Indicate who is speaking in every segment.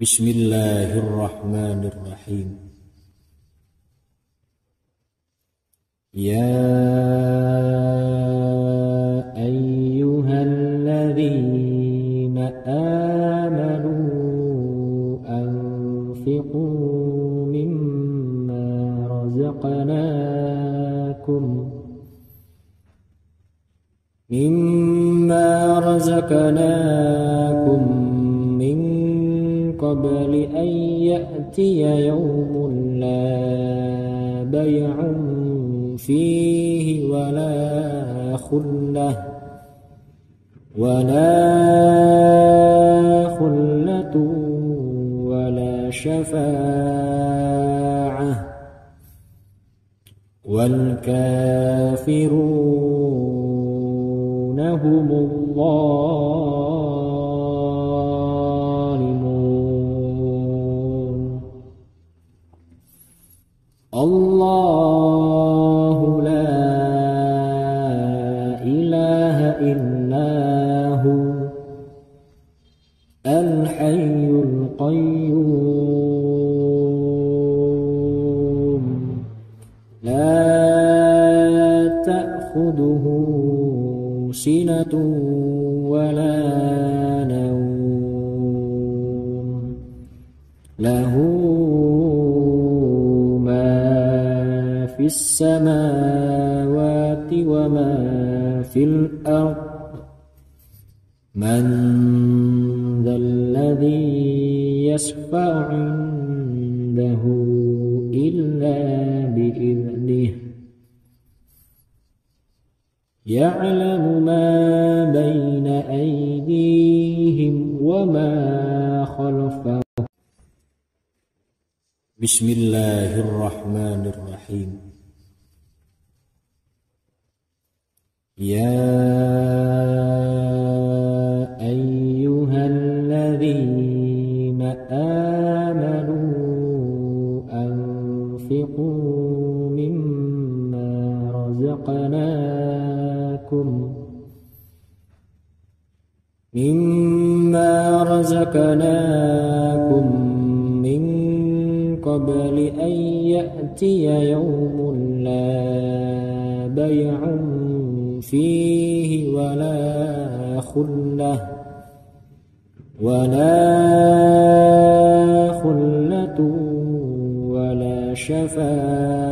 Speaker 1: بسم الله الرحمن الرحيم. يا أيها الذين آمنوا أنفقوا مما رزقناكم مما رزقناكم قبل أن يأتي يوم لا بيع فيه ولا خلة ولا خلة ولا شفاعة. والكافرون هم الظالمون الحي القيوم. لا تأخذه سنة ولا نوم. له ما في السماوات وما في الأرض. من يعلم ما بين أيديهم وما خلفهم. بسم الله الرحمن الرحيم. يا رزقناكم مما رزقناكم من قبل أن يأتي يوم لا بيع فيه ولا خلة ولا خلة ولا شفاعة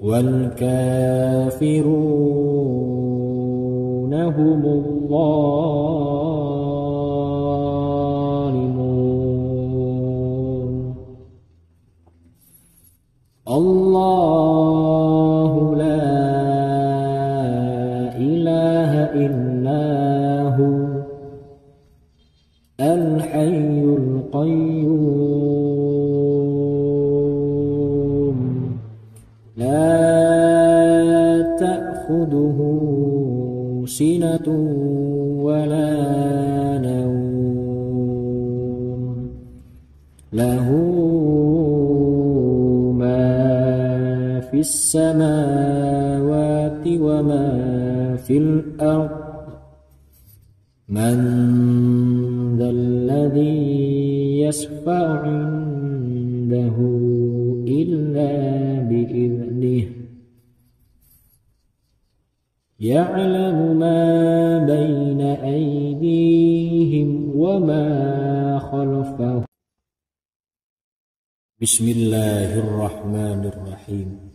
Speaker 1: والكافرون هم الظالمون سنة ولا نوم له ما في السماوات وما في الأرض من ذا الذي يشفع عنده إلا بإذنه يعلم ما بين أيديهم وما خلفهم. بسم الله الرحمن الرحيم.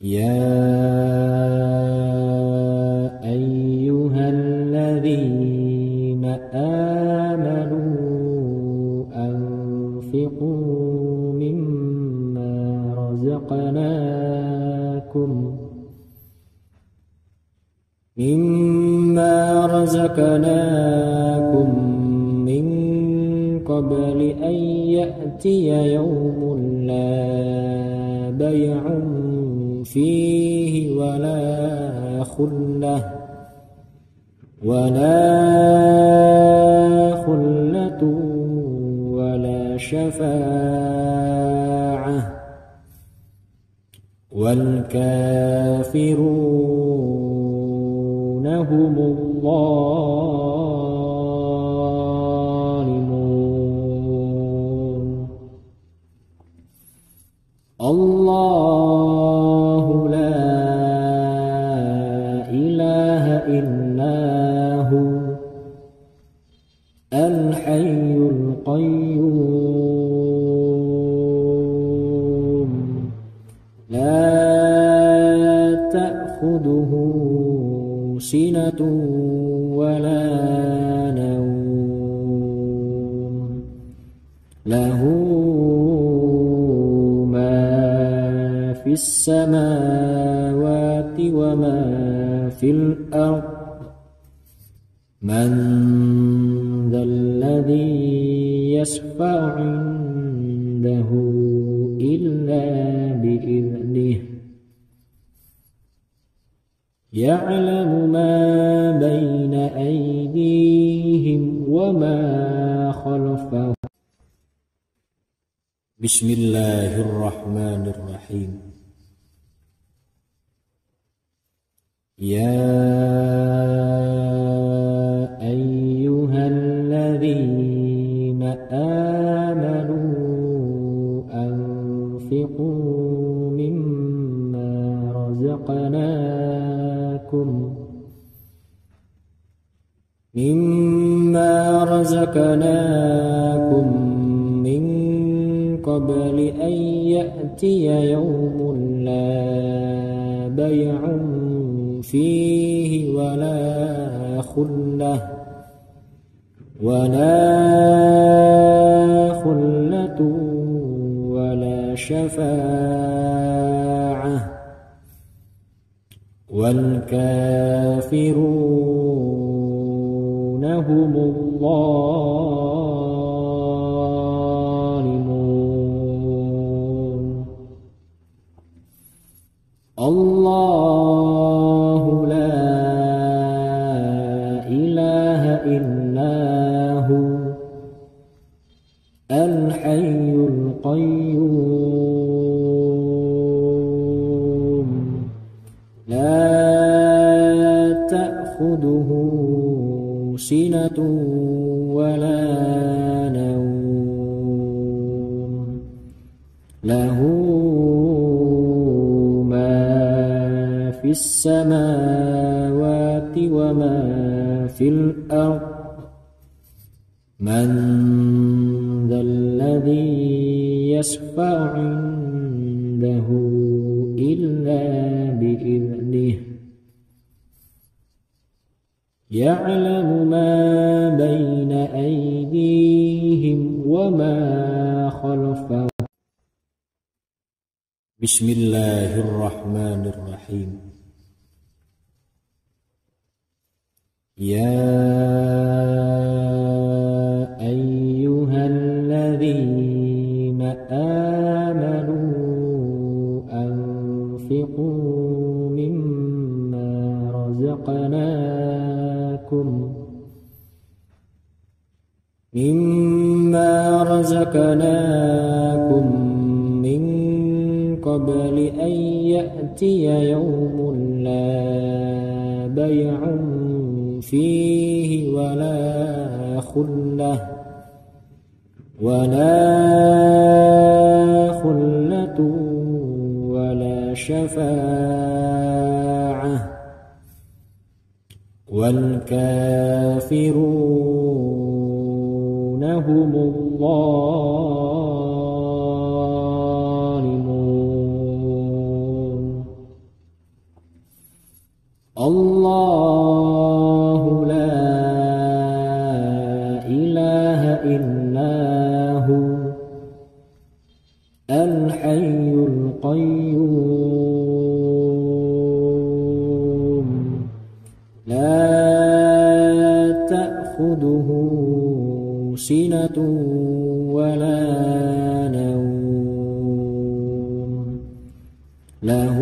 Speaker 1: يا مما رزقناكم من قبل أن يأتي يوم لا بيع فيه ولا خلة ولا خلة ولا شفاعة. والكافرون هم الظالمون بسم الله الرحمن الرحيم. يا أيها الذين آمنوا أنفقوا مما رزقناكم مما رزقناكم يأتي يوم لا بيع فيه ولا خلة ولا خلة ولا شفاعة. والكافرون هم الظالمون سنة ولا نوم له ما في السماوات وما في الأرض من ذا الذي يشفع عنده إلا بإذنه يعلم ما بين أيديهم وما خلفهم. بسم الله الرحمن الرحيم. يا أيها الذين آمنوا أنفقوا مما رزقناكم مما رزقناكم من قبل أن يأتي يوم لا بيع فيه ولا خلة ولا خلة ولا شفاعة والكافرون هم الظالمون. الله لا إله إلا هو الحي القيوم. ولا نوم. له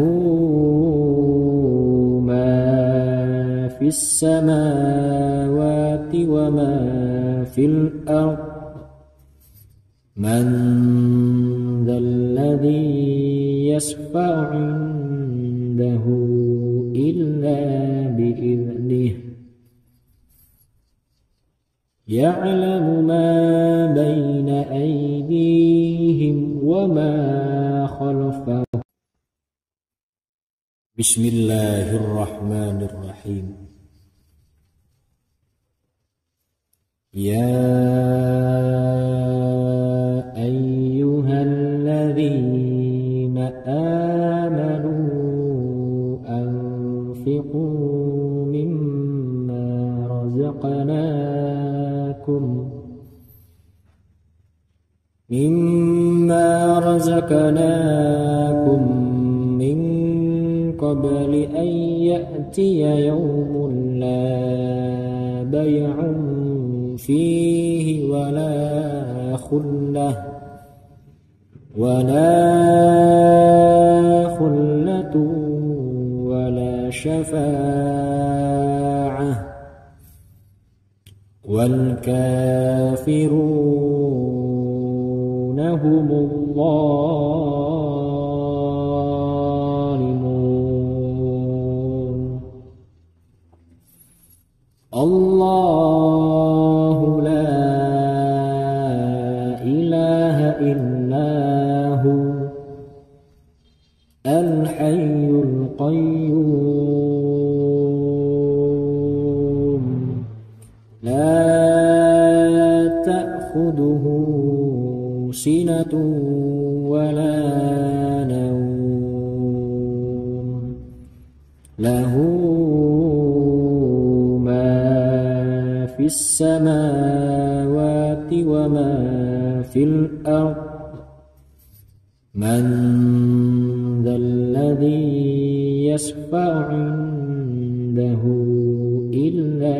Speaker 1: ما في السماوات وما في الأرض. من ذا الذي يشفع يعلم ما بين أيديهم وما خلفهم. بسم الله الرحمن الرحيم. يا رزقناكم مما رزقناكم من قبل أن يأتي يوم لا بيع فيه ولا خلة ولا خلة ولا شفاعة والكافرون هم الظالمون. الله لا إله إلا هو الحي القيوم. سنة ولا نوم له ما في السماوات وما في الأرض من ذا الذي يشفع عنده إلا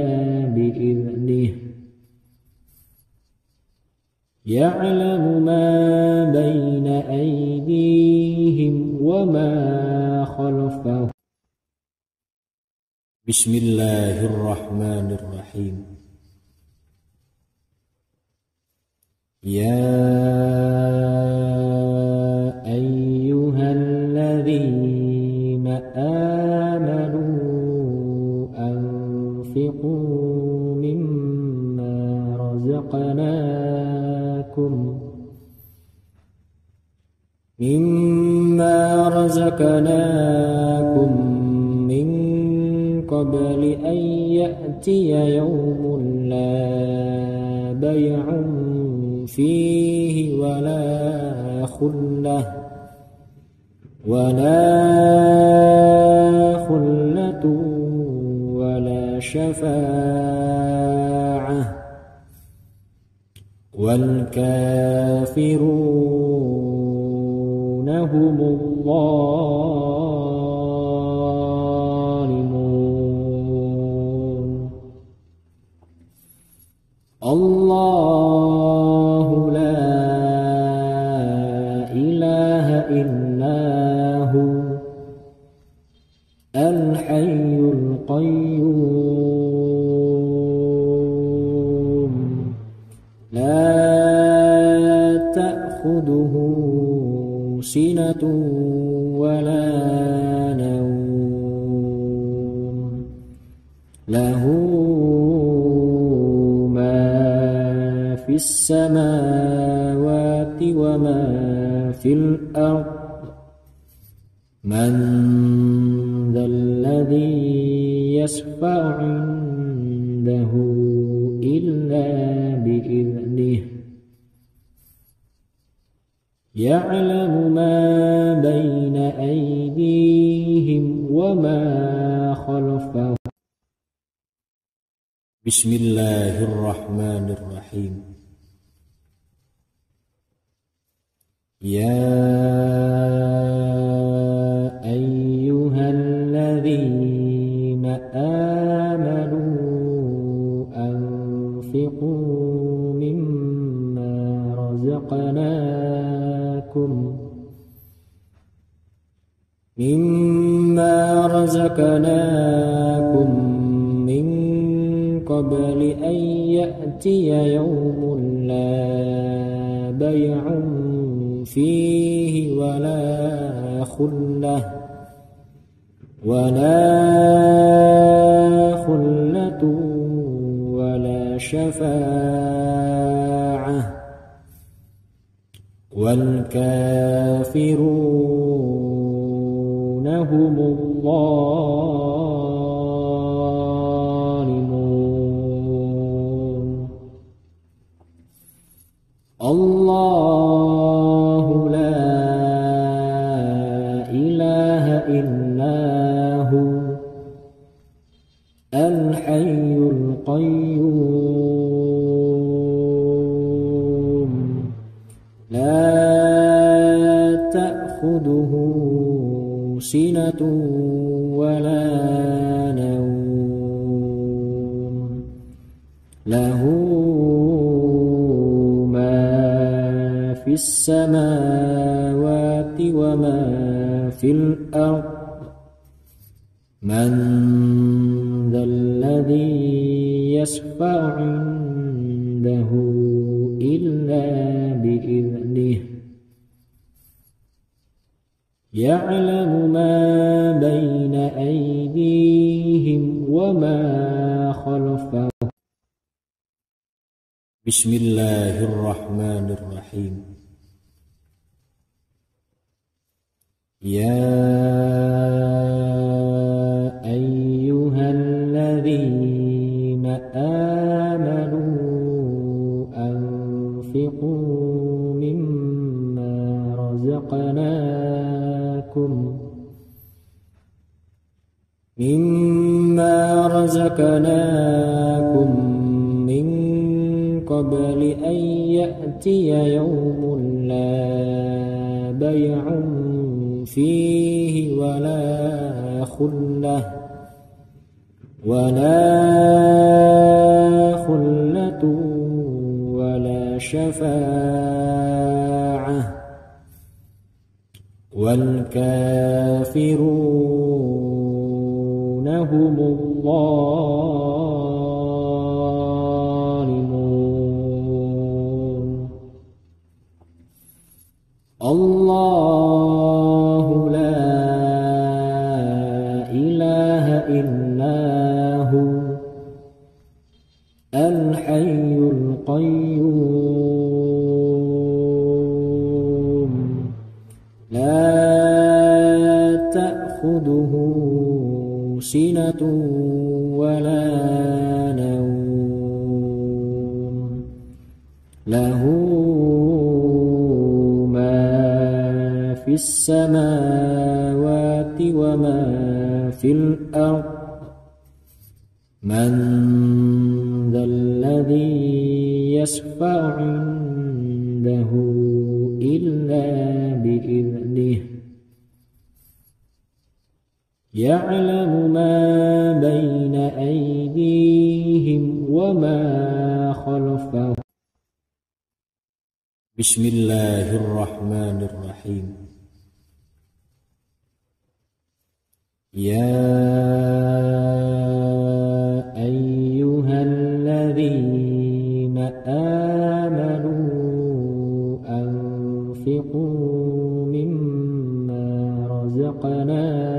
Speaker 1: بإذنه يعلم بسم الله الرحمن الرحيم. يا أيها الذين آمنوا أنفقوا مما رزقناكم مما رزقناكم قبل أن يأتي يوم لا بيع فيه ولا خلة ولا خلة ولا شفاعة. والكافرون هم الظالمون الله لا إله إلا هو الحي القيوم. لا تأخذه سنة في السماوات وما في الأرض. من ذا الذي يشفع عنده إلا بإذنه. يعلم ما بين أيديهم وما خلفهم. بسم الله الرحمن الرحيم. يا أيها الذين آمنوا أنفقوا مما رزقناكم مما رزقناكم من قبل أن يأتي يوم لا بيع فيه ولا خلة ولا خلة ولا شفاعة. والكافرون هم الظالمون. الله بسم الله الرحمن الرحيم. يا أيها الذين آمنوا أنفقوا مما رزقناكم مما رزقناكم قبل أن يأتي يوم لا بيع فيه ولا خلة ولا خلة ولا شفاعة والكافرون هم الظالمون سنة ولا نوم له ما في السماوات وما في الأرض من ذا الذي يشفع يعلم ما بين أيديهم وما خلفهم. بسم الله الرحمن الرحيم. يا أيها الذين آمنوا أنفقوا مما رزقناكم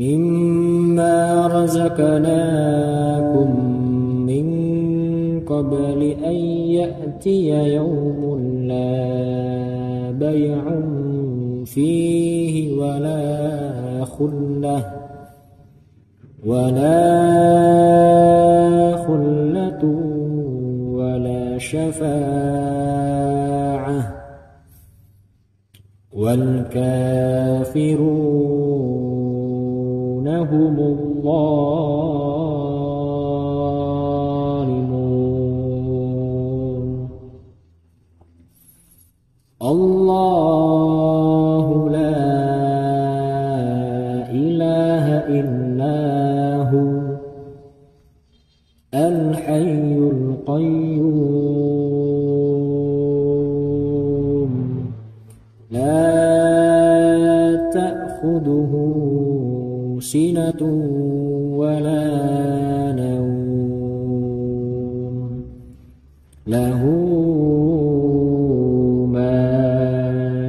Speaker 1: مما رزقناكم من قبل أن يأتي يوم لا بيع فيه ولا خلة ولا خلة ولا شفاعة. والكافرون هم الظالمون سنة ولا نوم له ما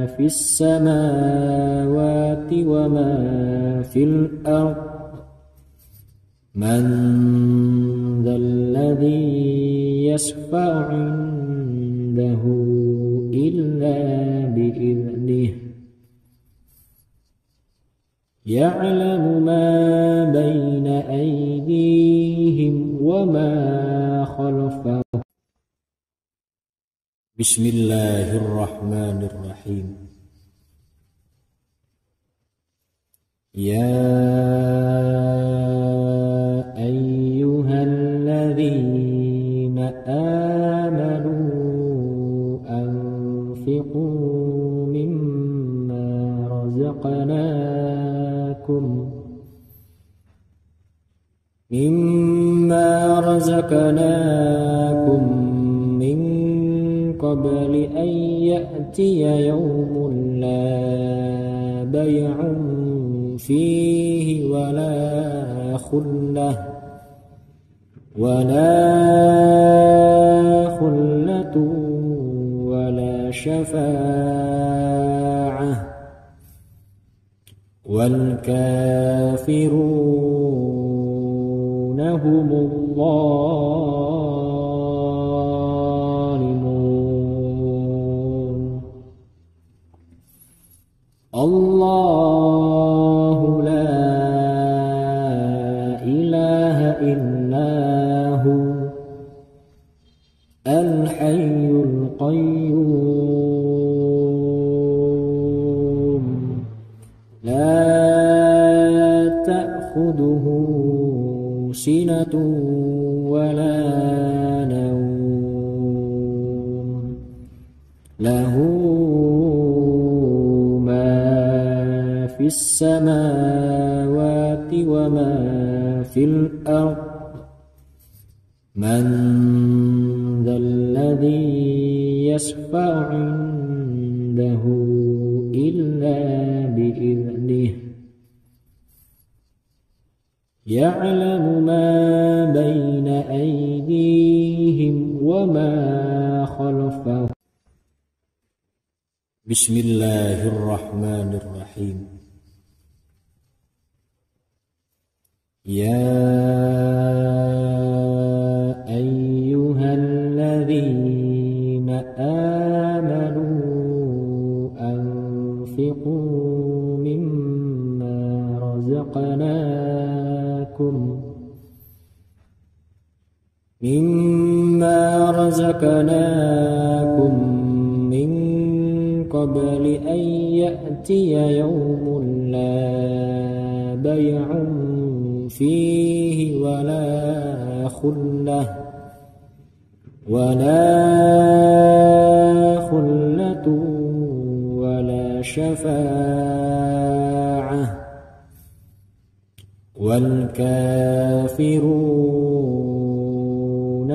Speaker 1: في السماوات وما في الأرض من ذا الذي يشفع عنده إلا بإذنه يعلم ما بين أيديهم وما خلفهم. بسم الله الرحمن الرحيم. يا مما رزقناكم من قبل أن يأتي يوم لا بيع فيه ولا خلة ولا خلة ولا شفاعة. والكافرون هم الظالمون. الله لا إله إلا هو الحي القيوم. لا تأخذه سنة ولا نوم له ما في السماوات وما في الأرض من ذا الذي يشفع عنده إلا بإذنه يعلم ما بين أيديهم وما خلفهم. بسم الله الرحمن الرحيم. يا أيها الذين آمنوا أنفقوا مما رزقناكم مما رزقناكم من قبل أن يأتي يوم لا بيع فيه ولا خلة ولا خلة ولا شفاعة. والكافرون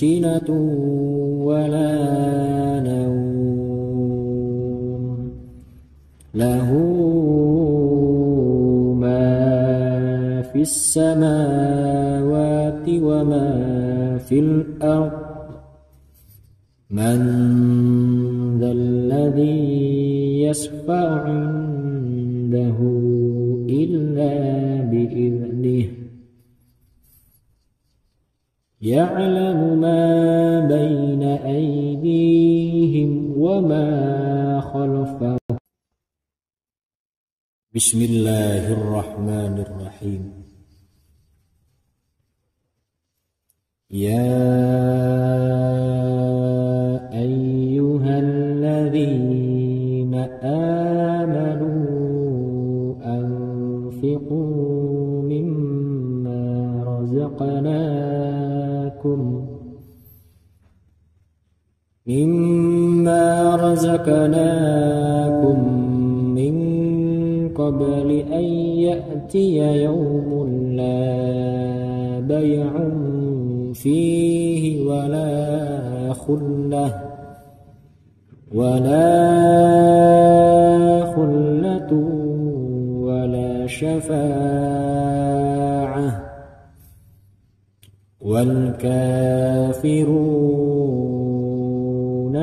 Speaker 1: سنة ولا نوم له ما في السماوات وما في الأرض من ذا الذي يشفع عنده إلا بإذنه يعلم ما بين أيديهم وما خلفهم. بسم الله الرحمن الرحيم. يا أيها الذين آمنوا أنفقوا مما رزقناكم مما رزقناكم من قبل أن يأتي يوم لا بيع فيه ولا خلة ولا خلة ولا شفاعة. والكافرون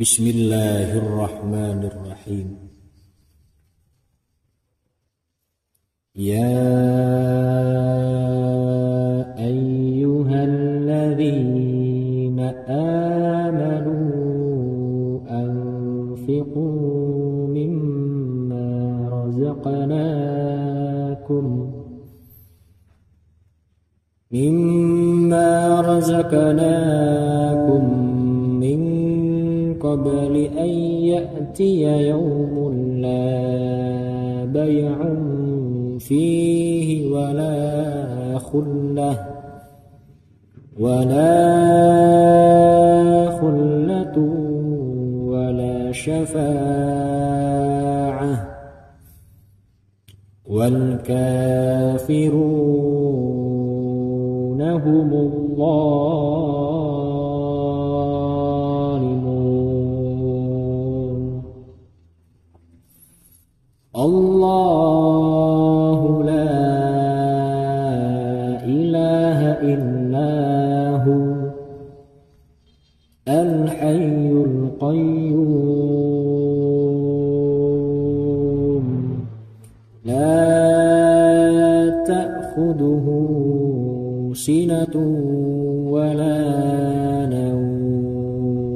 Speaker 1: بسم الله الرحمن الرحيم. يا أيها الذين آمنوا أنفقوا مما رزقناكم مما رزقناكم قبل أن يأتي يوم لا بيع فيه ولا خلة ولا خلة ولا شفاعة. والكافرون هم الظالمون سنة ولا نوم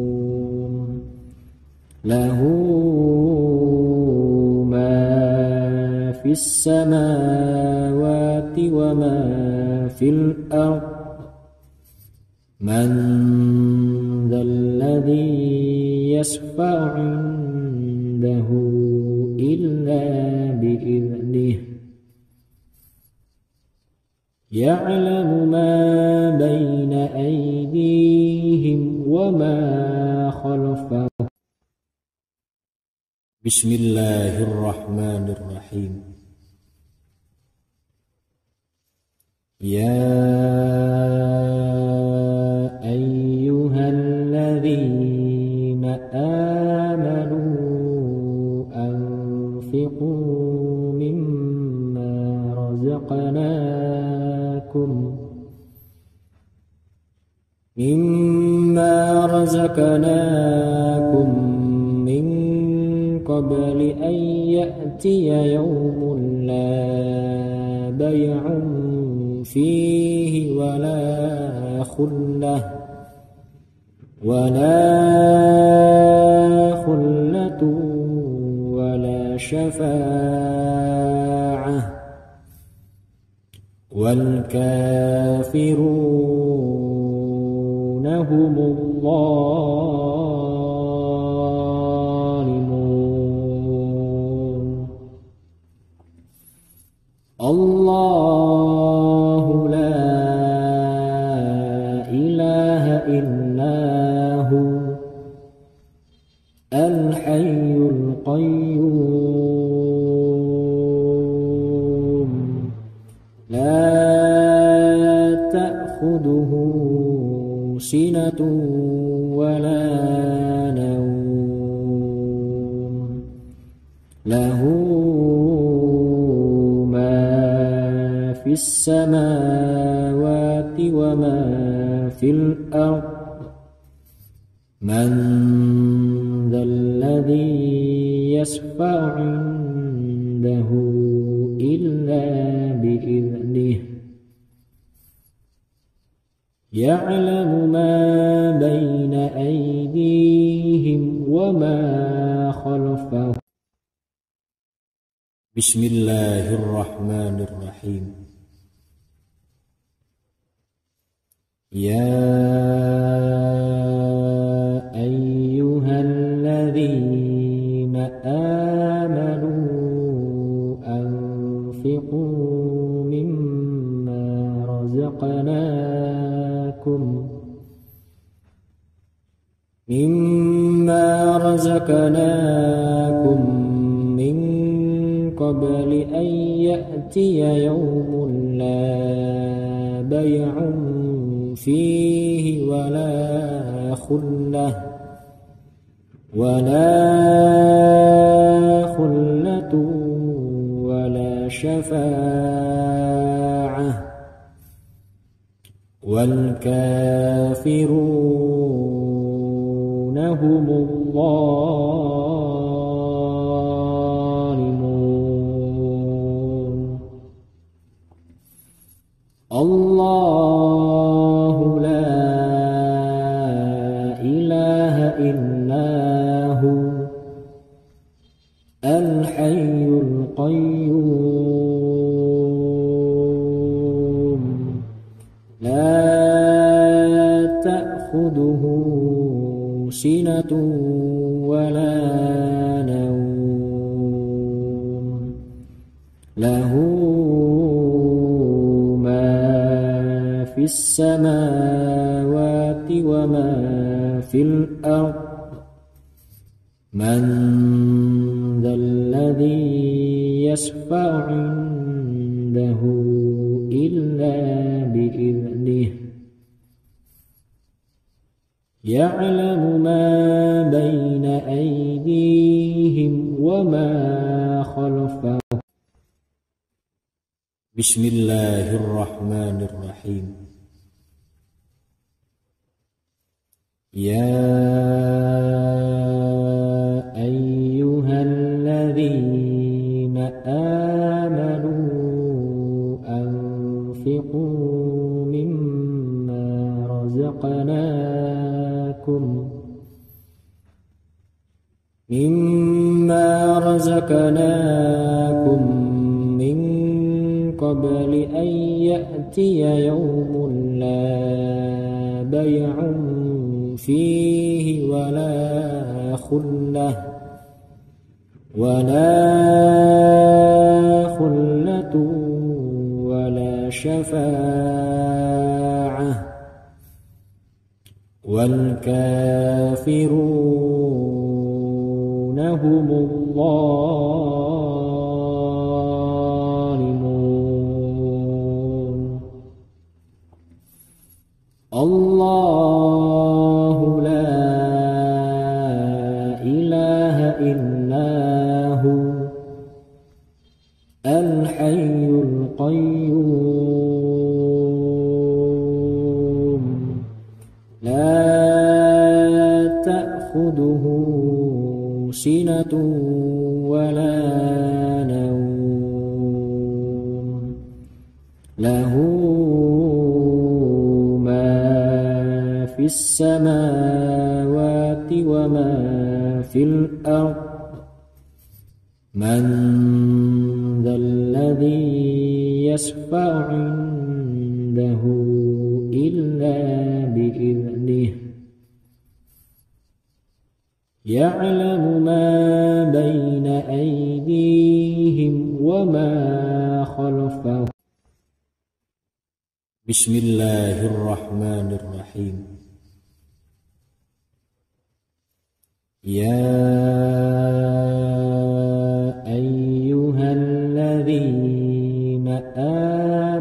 Speaker 1: له ما في السماوات وما في الأرض من ذا الذي يشفع عنده إلا يعلم ما بين أيديهم وما خلفهم. بسم الله الرحمن الرحيم. يا أيها الذين آمنوا أنفقوا مما رزقناكم مما رزقناكم من قبل أن يأتي يوم لا بيع فيه ولا خلة ولا خلة ولا شفاعة والكافرون هم الظالمون. الله السماوات وما في الأرض من ذا الذي يشفع عنده إلا بإذنه يعلم ما بين أيديهم وما خلفهم. بسم الله الرحمن الرحيم. يا رزقناكم مما رزقناكم من قبل أن يأتي يوم لا بيع فيه ولا خلة ولا خلة ولا شفاعة. والكافرون هم الظالمون. الله القيوم لا تأخذه سنة ولا نوم. له ما في السماوات وما في الأرض. من يشفع عنده إلا بإذنه. يعلم ما بين أيديهم وما خلفهم. بسم الله الرحمن الرحيم. يا مما رزقناكم من قبل أن يأتي يوم لا بيع فيه ولا خلة ولا خلة ولا شفاعة والكافرون هم الظالمون في السماوات وما في الأرض من ذا الذي يشفع عنده إلا بإذنه يعلم ما بين أيديهم وما خلفهم. بسم الله الرحمن الرحيم. يا أيها الذين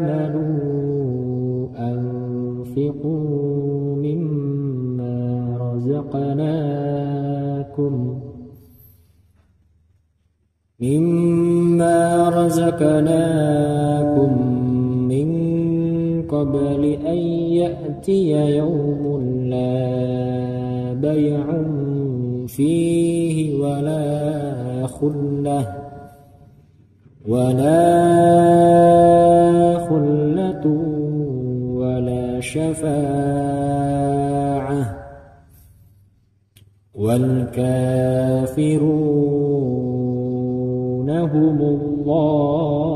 Speaker 1: آمنوا أنفقوا مما رزقناكم مما رزقناكم من قبل أن يأتي يوم لا بيع فيه ولا خلة ولا خلة ولا شفاعة. والكافرون هم الظالمون.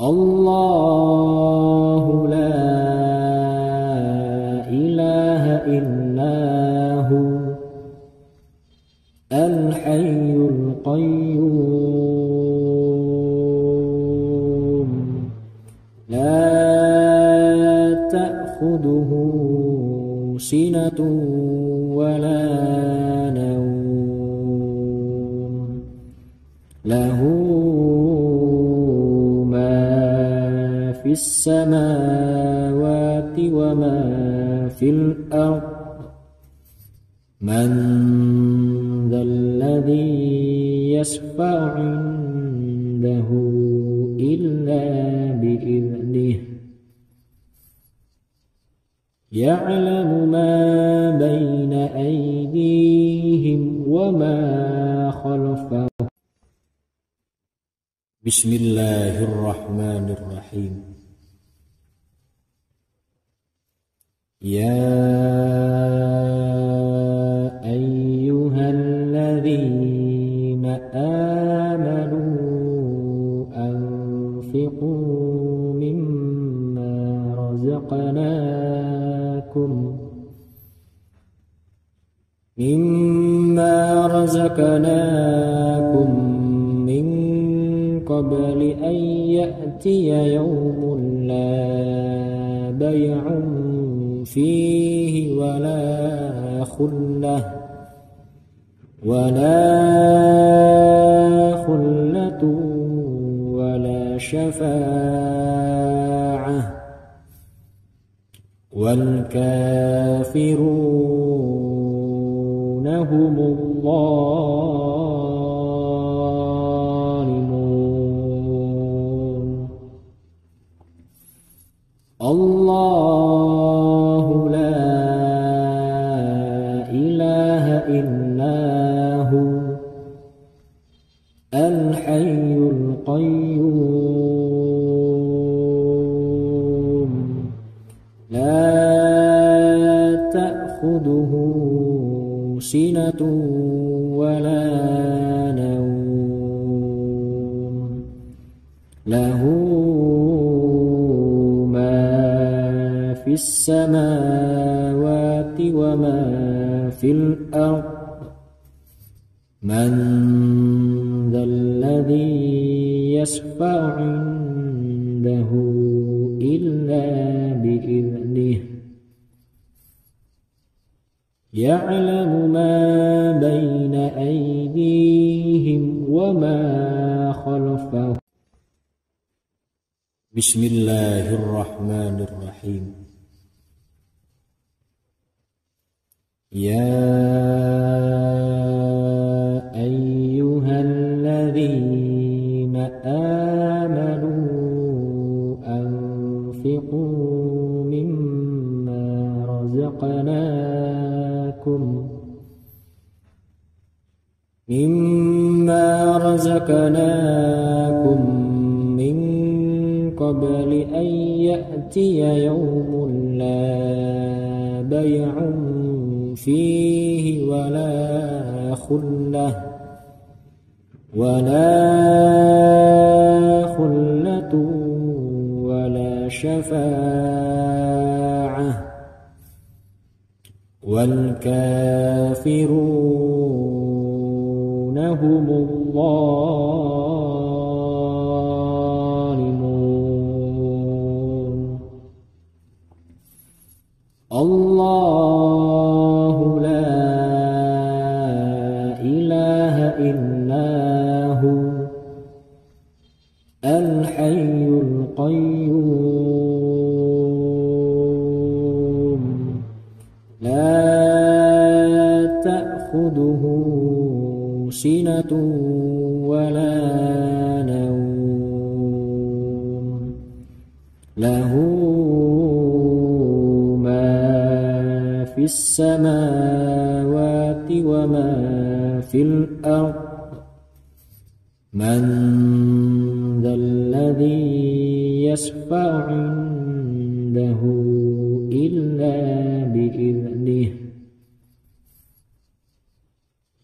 Speaker 1: الله يعلم ما بين أيديهم وما خلفهم. بسم الله الرحمن الرحيم. يا أيها الذين آمنوا أنفقوا مما رزقناكم مما رزقناكم من قبل أن يأتي يوم لا بيع فيه ولا خلة ولا خلة ولا شفاعة والكافرون هم الظالمون سنة ولا نوم له ما في السماوات وما في الأرض من ذا الذي يشفع عنده إلا بإذنه يعلم ما بين أيديهم وما خلفهم. بسم الله الرحمن الرحيم. يا أيها الذين آمنوا أنفقوا مما رزقناكم مما رزقناكم من قبل أن يأتي يوم لا بيع فيه ولا خلة ولا خلة ولا شفاعة والكافرون هم الظالمون ولا نوم. له ما في السماوات وما في الأرض. من ذا الذي يشفع عنده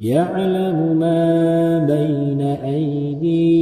Speaker 1: يعلم ما بين أيديهم